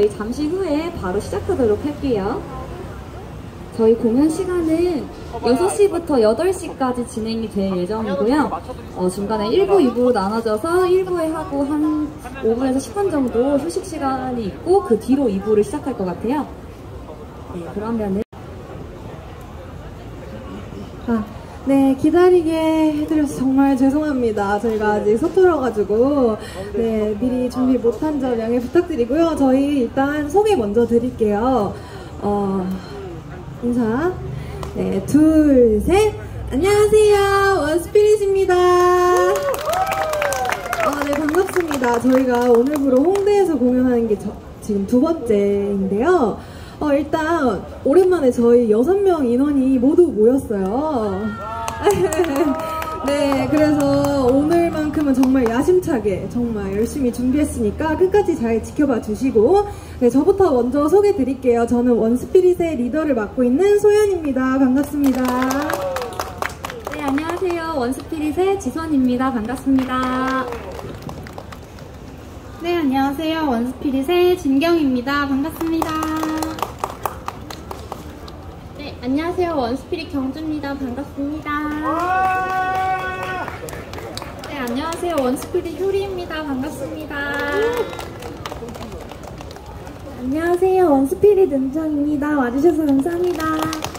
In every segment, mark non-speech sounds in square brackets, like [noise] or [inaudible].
저희 잠시 후에 바로 시작하도록 할게요. 저희 공연 시간은 6시부터 8시까지 진행이 될 예정이고요. 어, 중간에 1부, 2부로 나눠져서 1부에 하고 한 5분에서 10분 정도 휴식 시간이 있고 그 뒤로 2부를 시작할 것 같아요. 네, 그러면은 아, 네, 기다리게 해드려서 정말 죄송합니다. 저희가 아직 서툴러가지고, 네, 미리 준비 못한 점 양해 부탁드리고요. 저희 일단 소개 먼저 드릴게요. 어, 인사. 네, 둘, 셋. 안녕하세요. 원스피릿입니다. 아, 네, 반갑습니다. 저희가 오늘부로 홍대에서 공연하는 게 저- 지금 두 번째인데요. 어, 일단, 오랜만에 저희 여섯 명 인원이 모두 모였어요. [laughs] 네, 그래서 오늘만큼은 정말 야심차게 정말 열심히 준비했으니까 끝까지 잘 지켜봐 주시고, 네, 저부터 먼저 소개 드릴게요. 저는 원스피릿의 리더를 맡고 있는 소연입니다. 반갑습니다. 네, 안녕하세요. 원스피릿의 지선입니다. 반갑습니다. 네, 안녕하세요. 원스피릿의 진경입니다. 반갑습니다. 네, 안녕하세요. 원스피릿 경주입니다. 반갑습니다. 네, 안녕하세요. 원스피릿 효리입니다. 반갑습니다. 안녕하세요. 원스피릿 은정입니다. 와주셔서 감사합니다.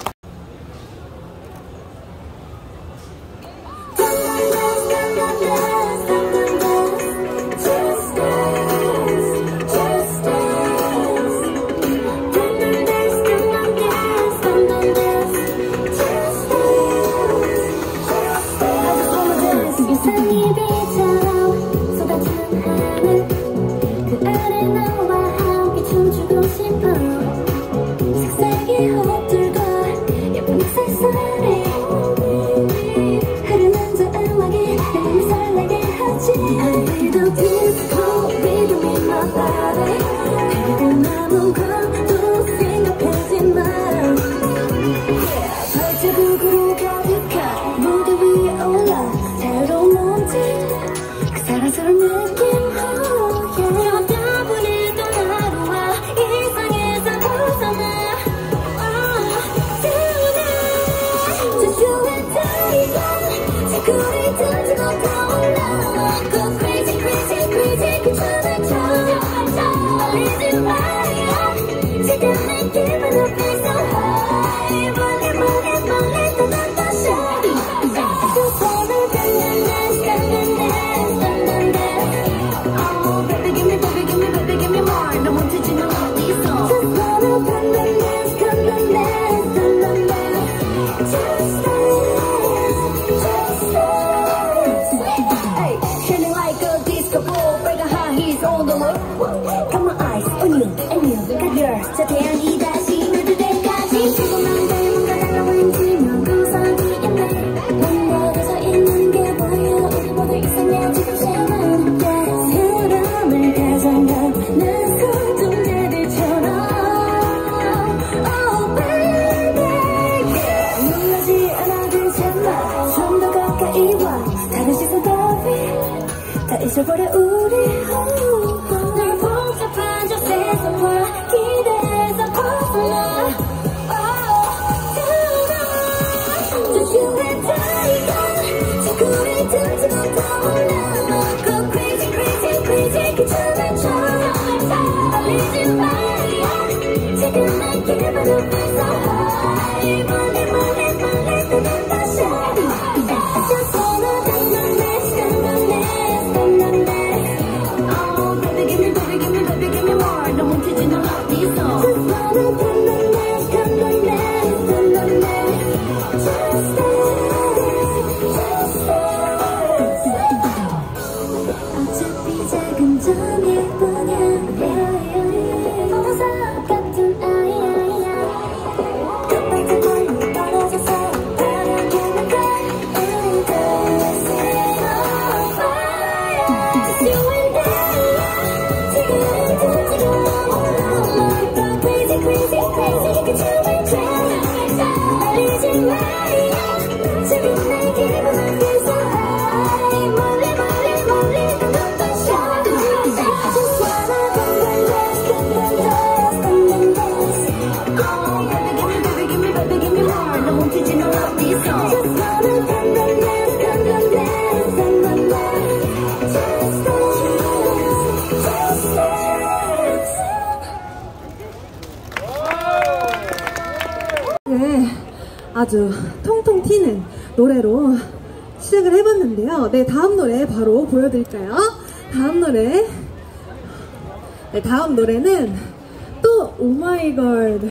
네, 다음 노래 바로 보여드릴까요? 다음 노래. 네, 다음 노래는 또 오마이걸.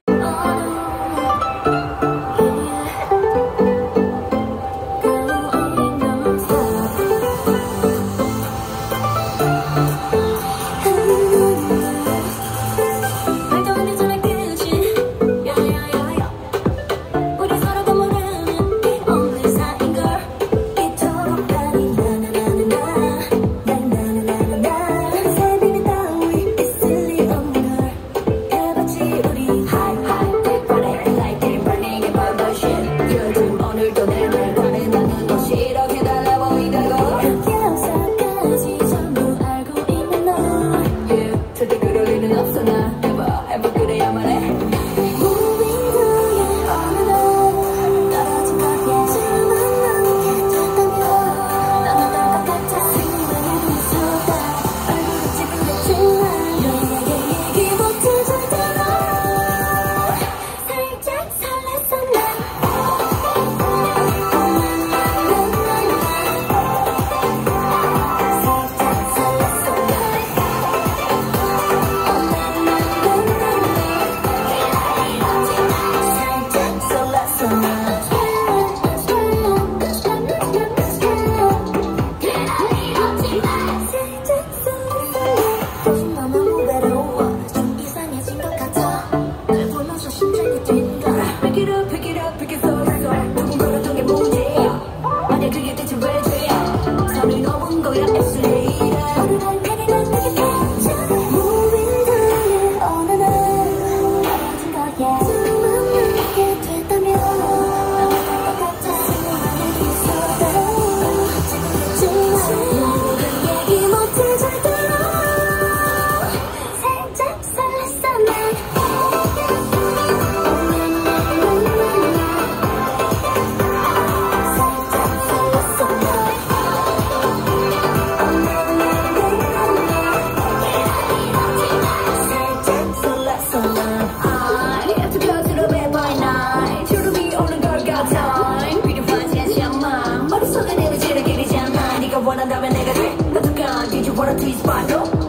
Luis Barrio.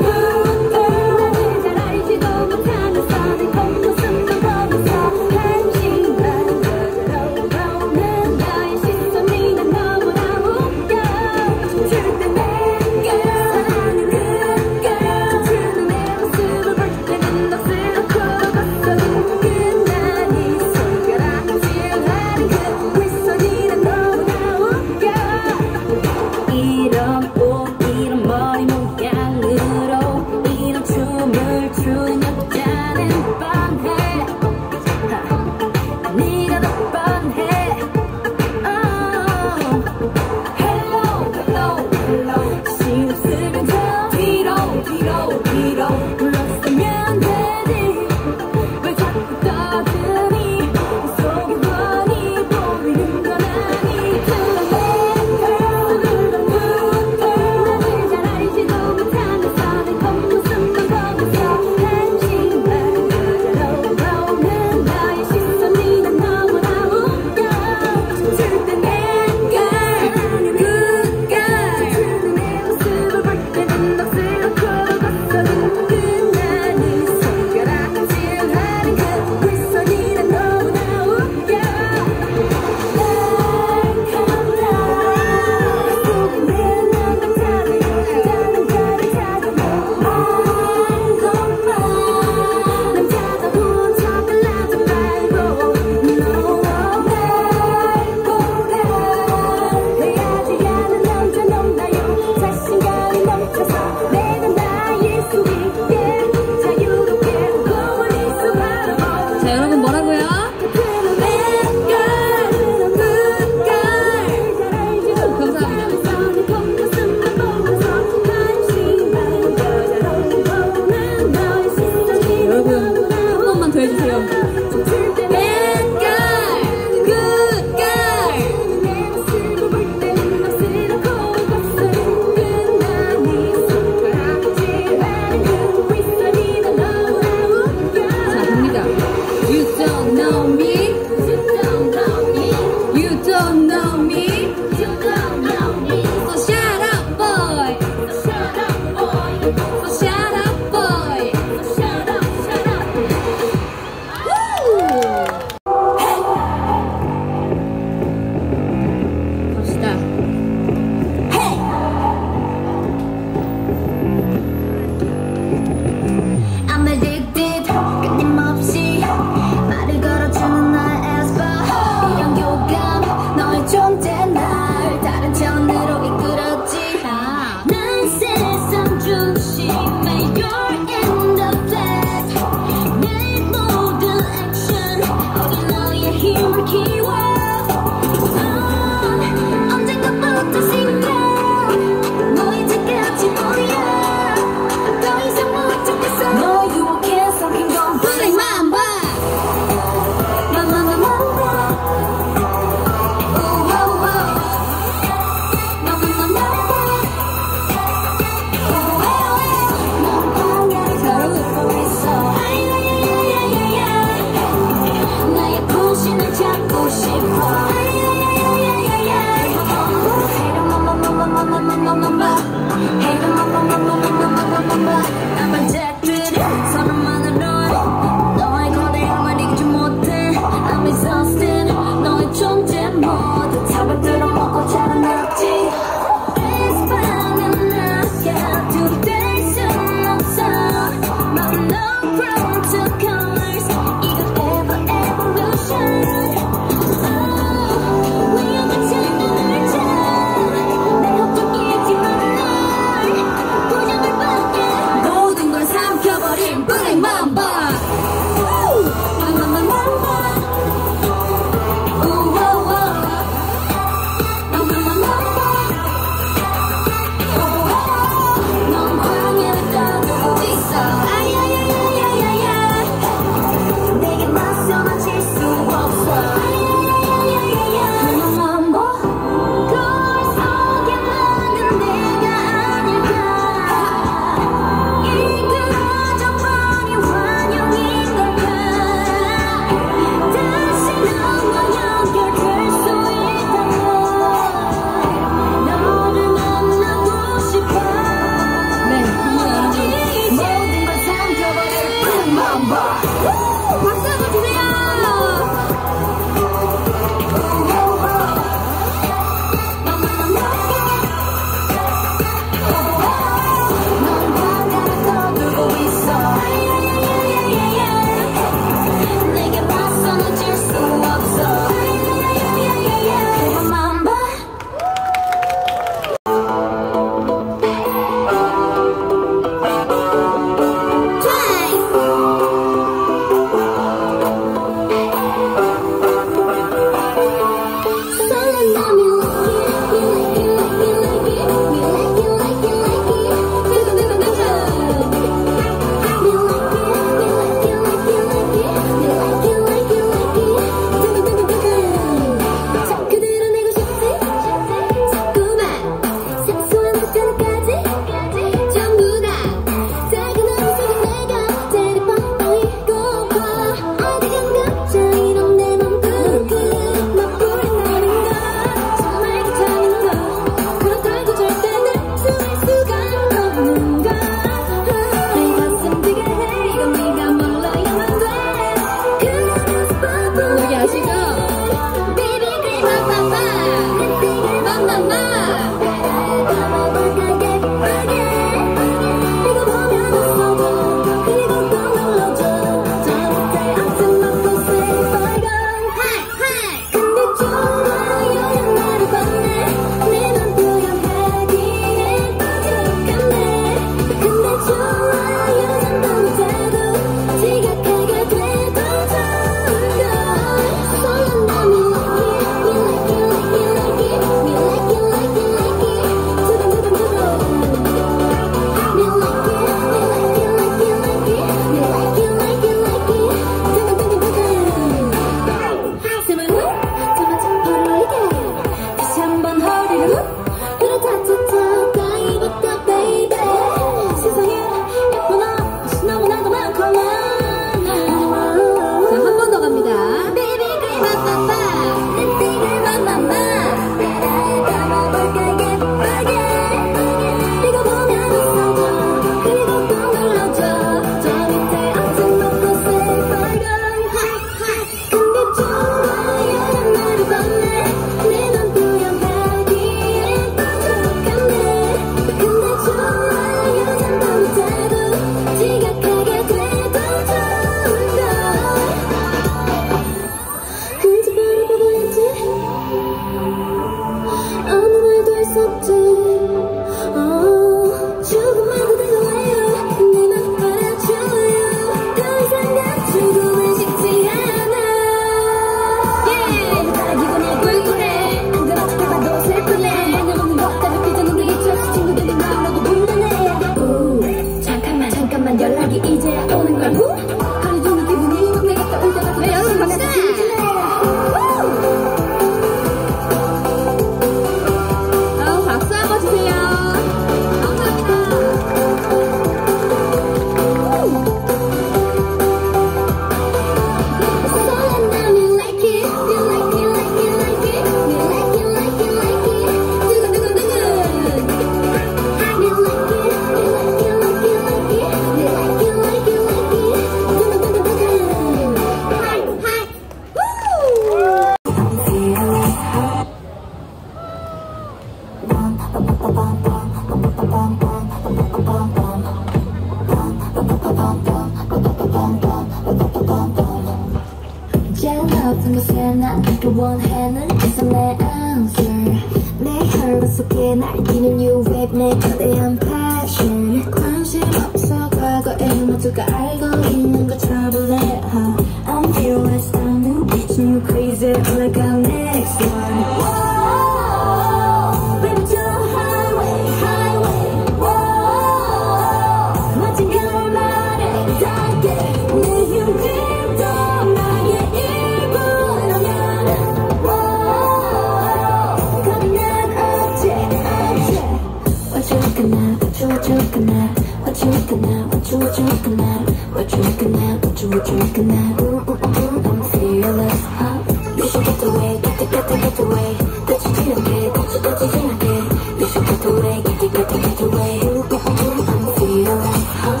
you looking at? What you what you looking at? What you looking at? What you what you looking at? Ooh, ooh, ooh, ooh, I'm fearless, huh? You should get away, get the get the get away. touch it again, touch it, touch it again. You should get away, get the get the get away. Ooh, ooh, ooh, I'm fearless, huh?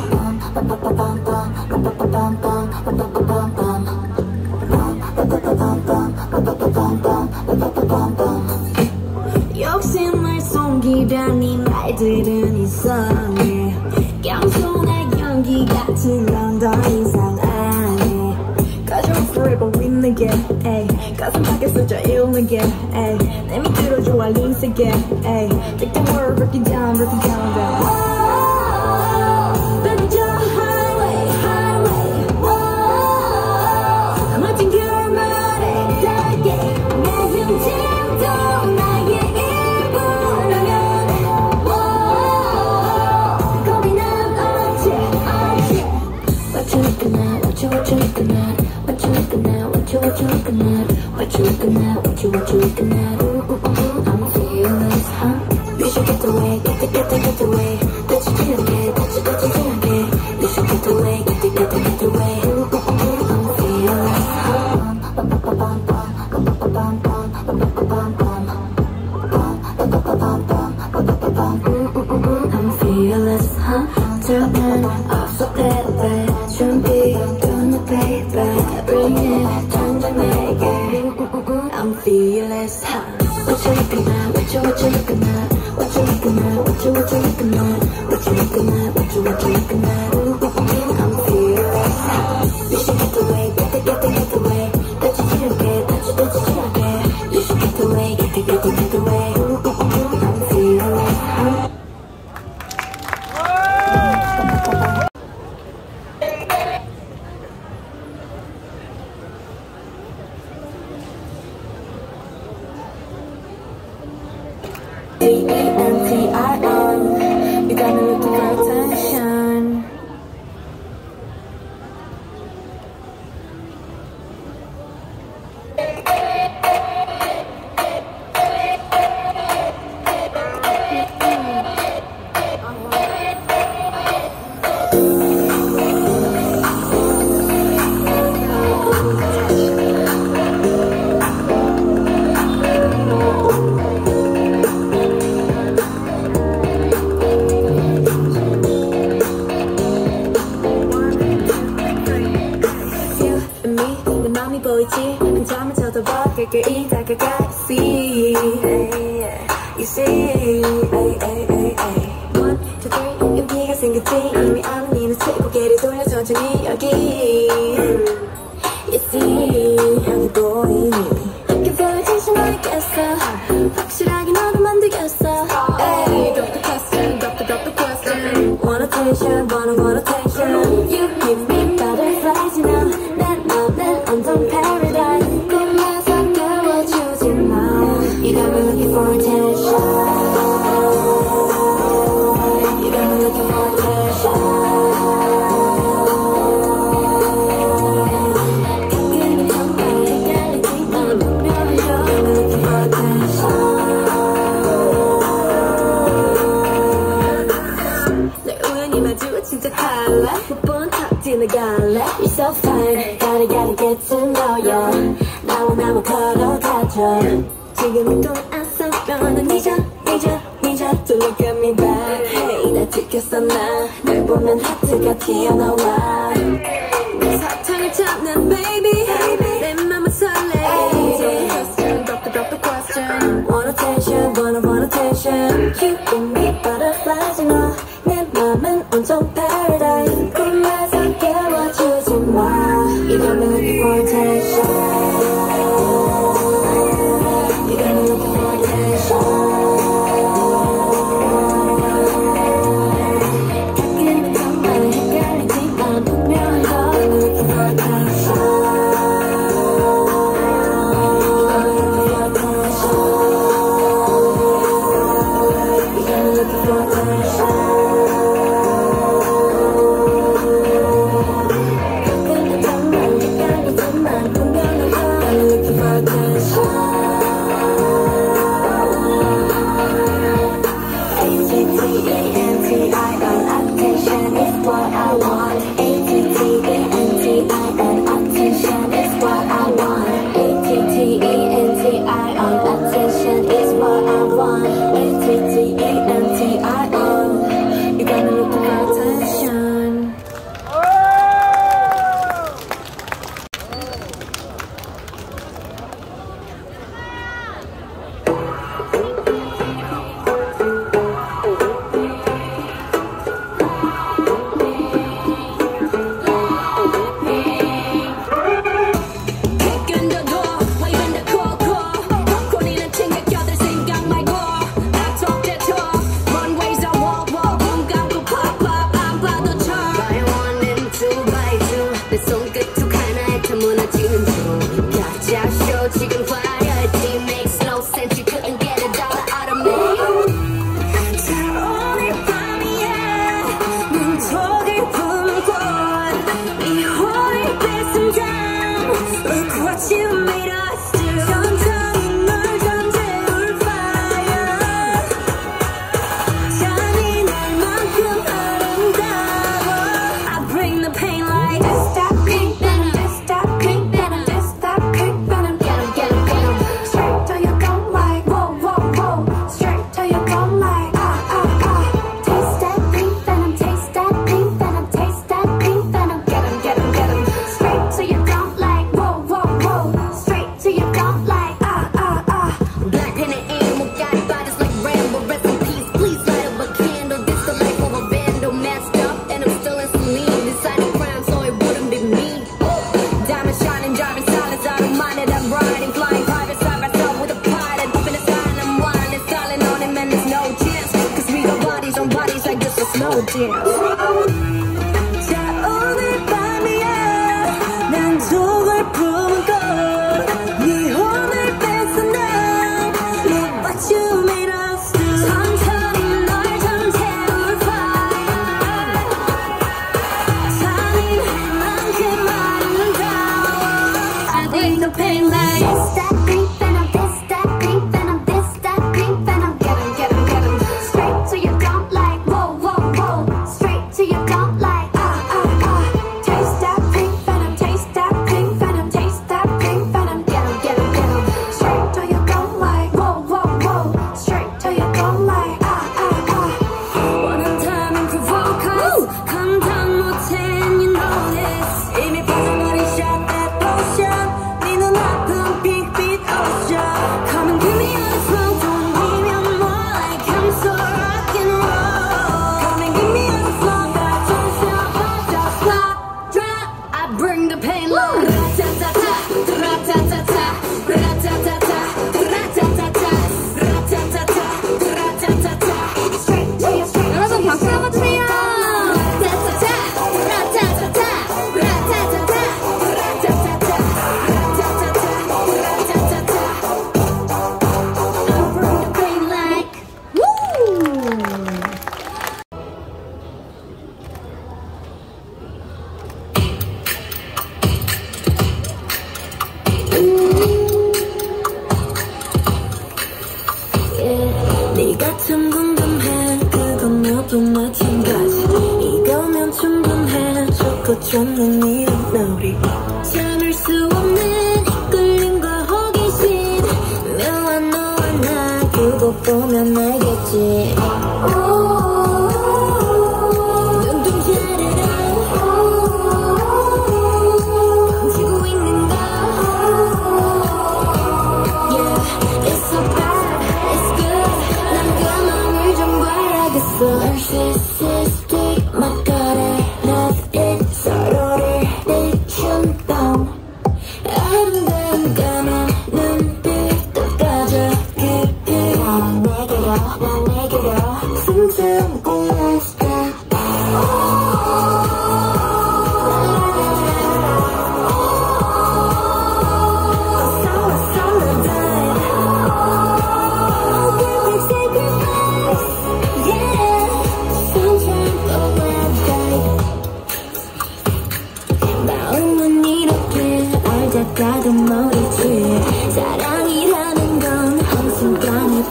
Bum, bum, bum, bum, bum, bum, bum, bum, bum, bum, bum, bum, bum, bum. 욕심을 숨기려니 말들은 이상해 깡소나 연기 같은 건 더 이상 안해 Cause you're forever with me again ay. 가슴 밖에서 저 일르게 ay. 내 밑으로 좋아 lean again ay. Take the world, break it down, break it down, looking at ooh, ooh, ooh, I'ma huh? You should get away, get the, get the, get away That you can't get, that you, that you can't get You should get away, get the, get the, get away Ooh, ooh, ooh, I'ma feel this, huh? Bum, bum, bum, bum, bum, bum, bum, bum, bum, bum, bum, bum Fearless, huh? Turning off the bed, 준비, doing the paper, bring it, turn to me ooh, ooh, I'm? What you looking at? What you what you looking at? What you looking at? What you what you looking at? What you looking at? What you what you looking at? Wanna, wanna take connotation. You give me. 지금은 또안 서면은 잊어 잊어 잊어 To look at me back Hey 나 지켰어 나널 보면 하트가 튀어나와 내 사탕을 찾는 baby 내 맘은 설레이지 Drop the drop the question Want attention wanna want attention You give me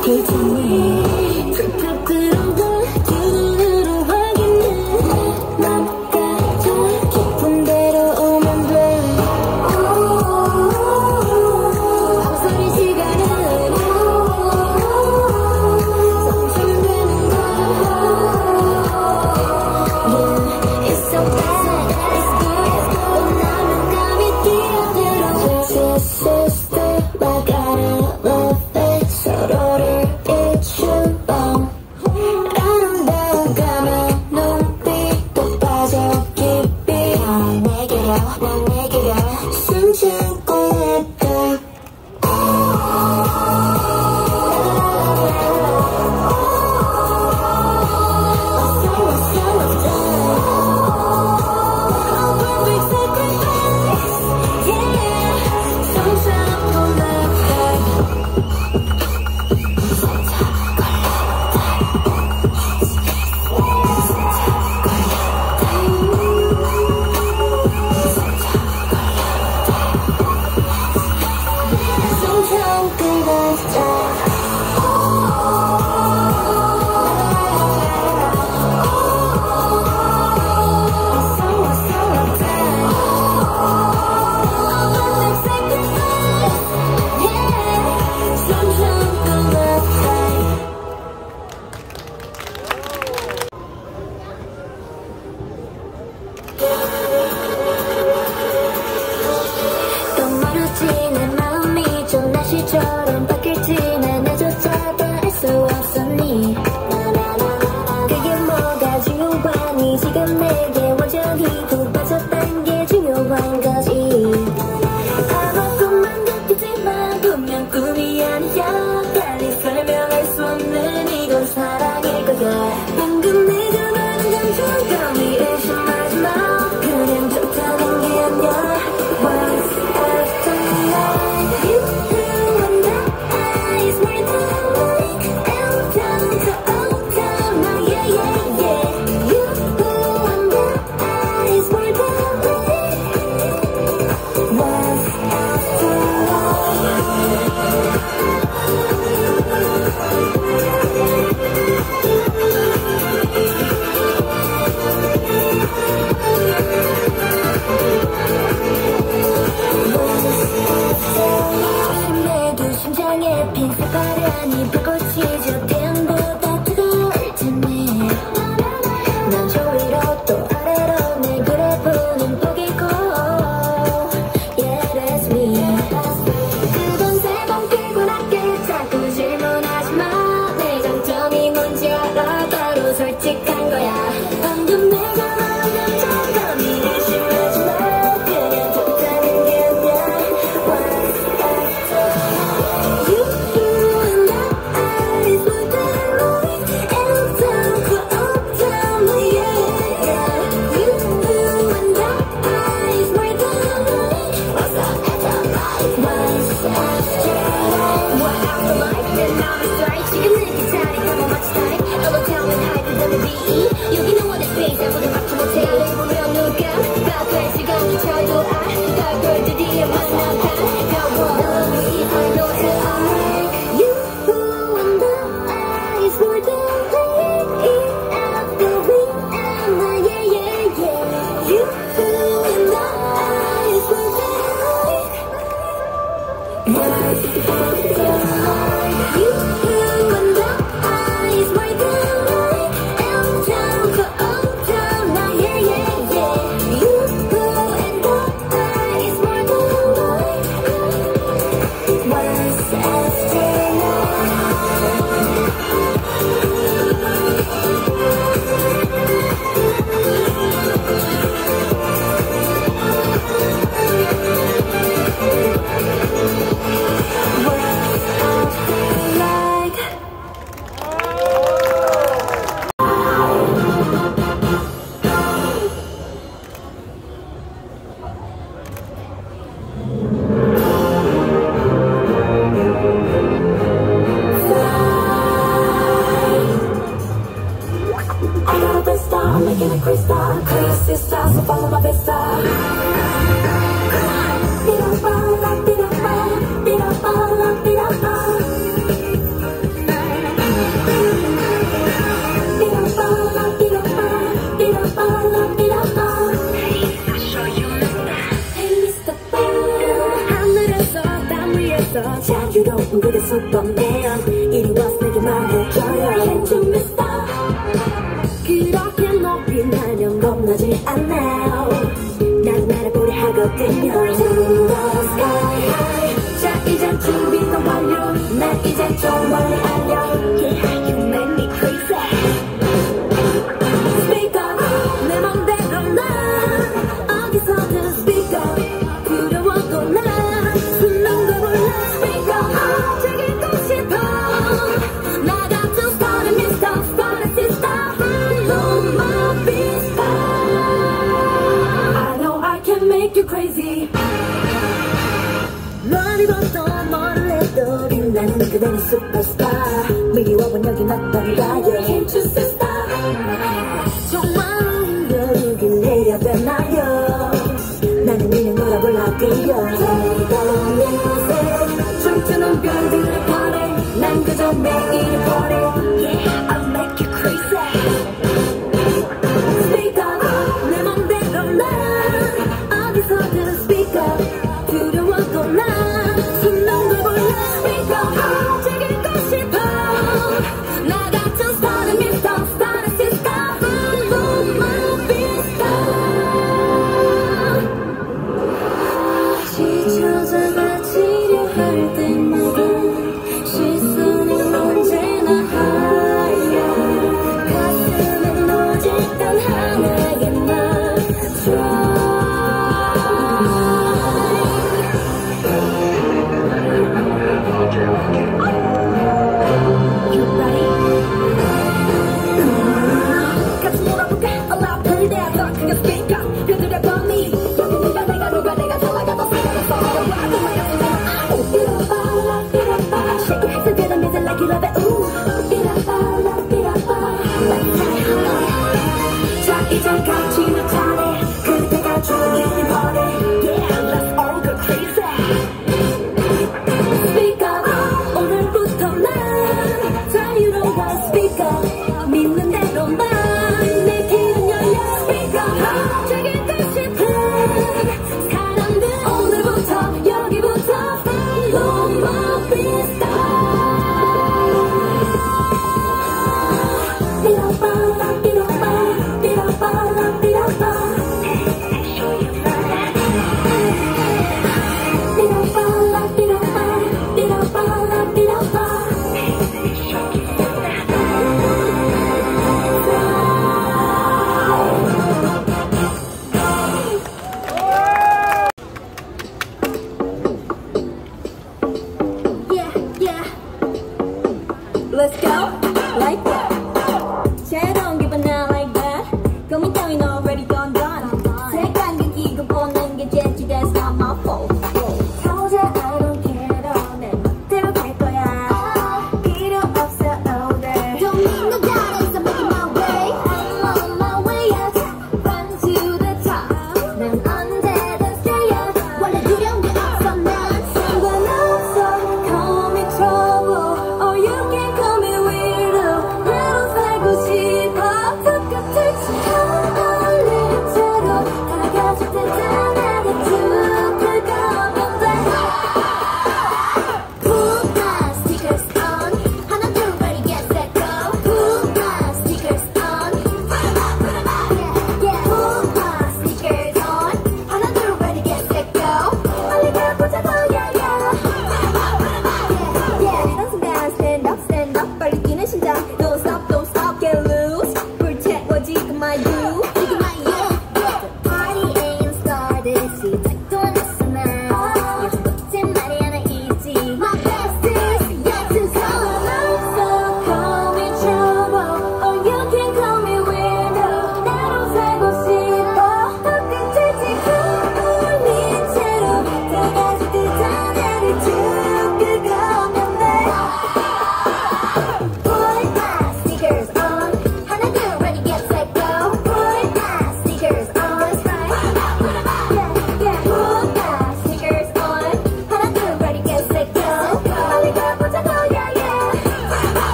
Play to me.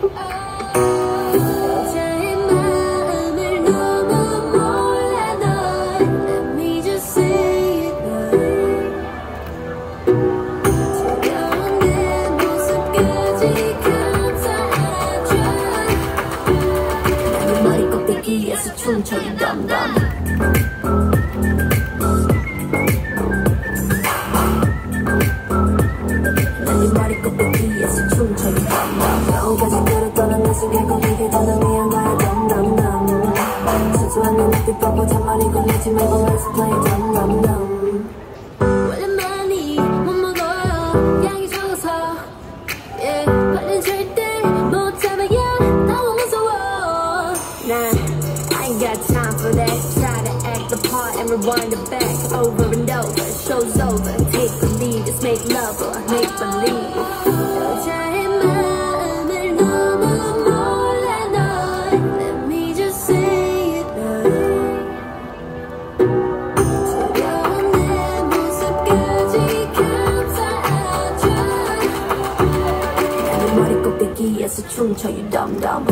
Oh. [laughs] I ain't got time for that. Try to act the part and rewind the 덤덤.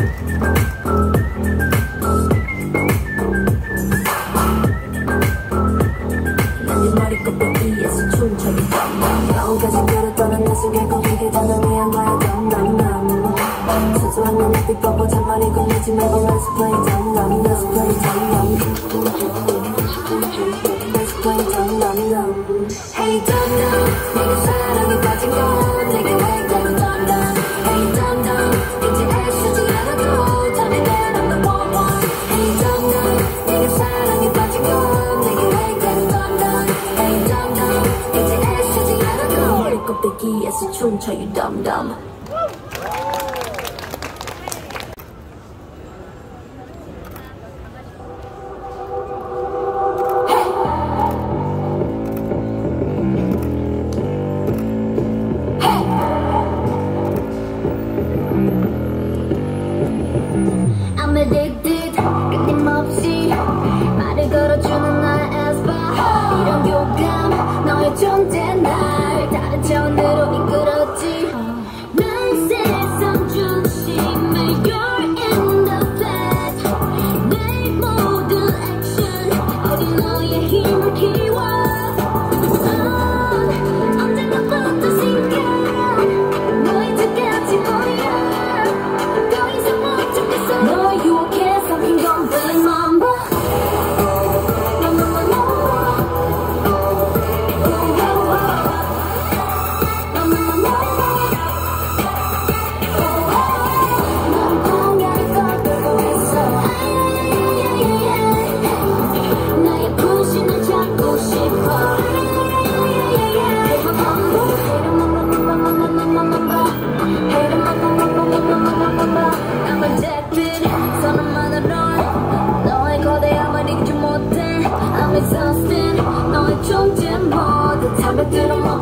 난네 머리끝 위에서 춤춰기 덤덤. 여우가지 그렸다는 내 속에 거리게 단호한 거야 덤덤덤. 소소한 난 햇빛 보고 잔머리 걸리지 말고 let's play 덤덤 let's play 덤덤 let's play 덤덤덤. Hey 덤덤. 내게 사랑 message from you, dumb, dumb. you more than I'm exhausted. No, I'm drunk, more. The time I didn't want.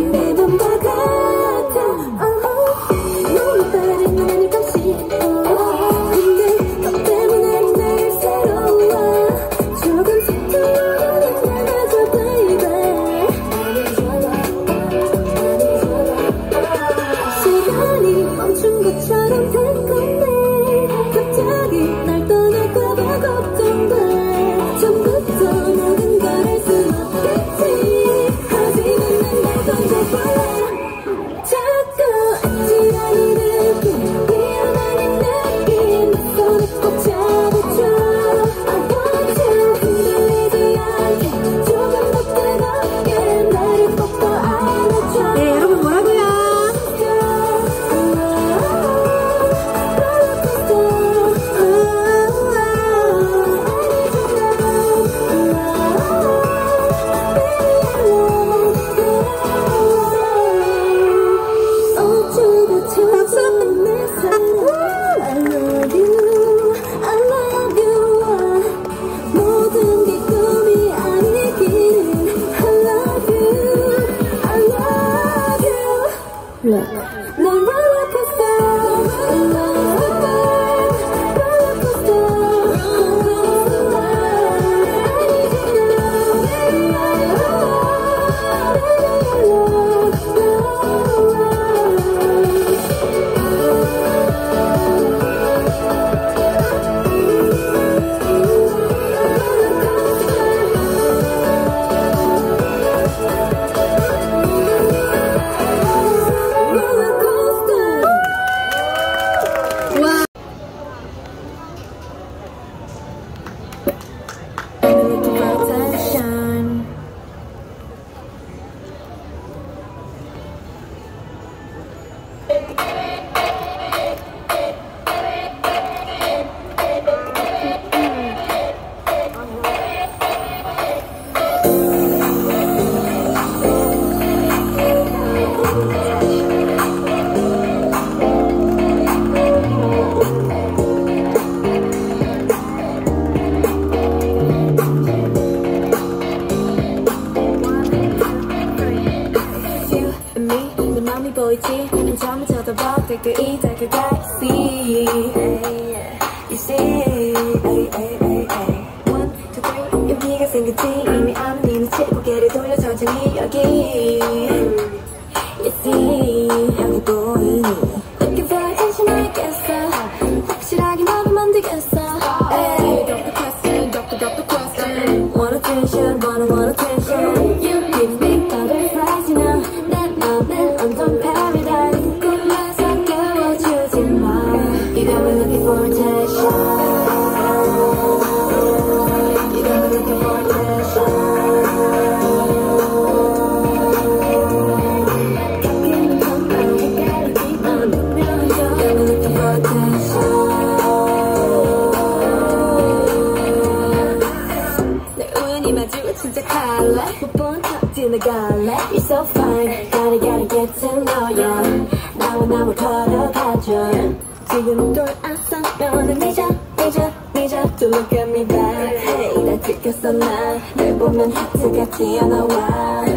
baby 지금 돌아서면은 잊어 잊어 잊어. To look at me back 에이다 들켰어 나날 보면 하트가 튀어나와.